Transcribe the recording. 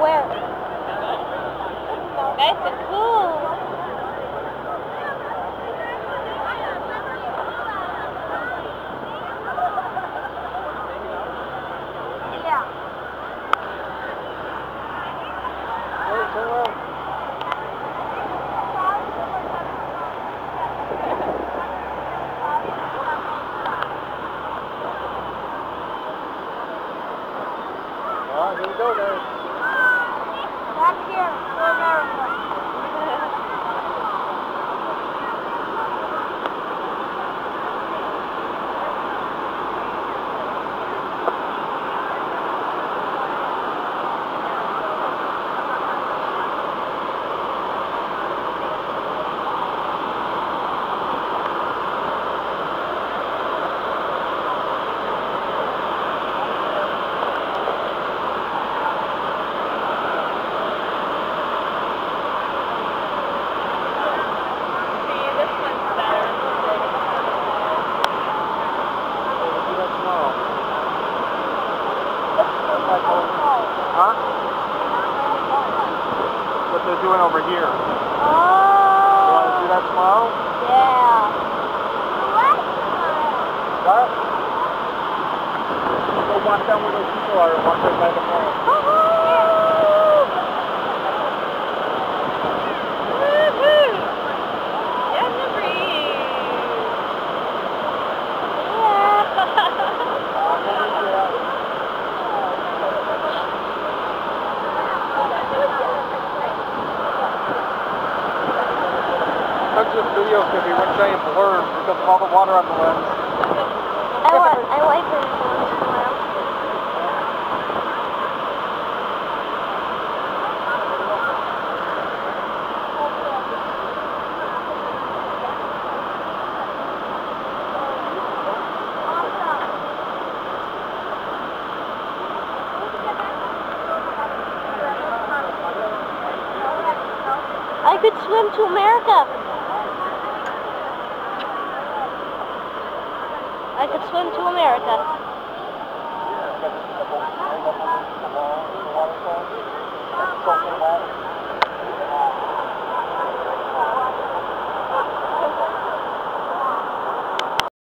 where? That's cool. Yeah. Hey. Oh, here we go, guys up here. Huh? What they're doing over here. Oh. You want to do that tomorrow? Oh, yeah. What? What? Go watch down where those people are and walk right by the fire. Be one because of all the water on the lens. I want, I it. I could swim to America. I could swim to America. Yeah,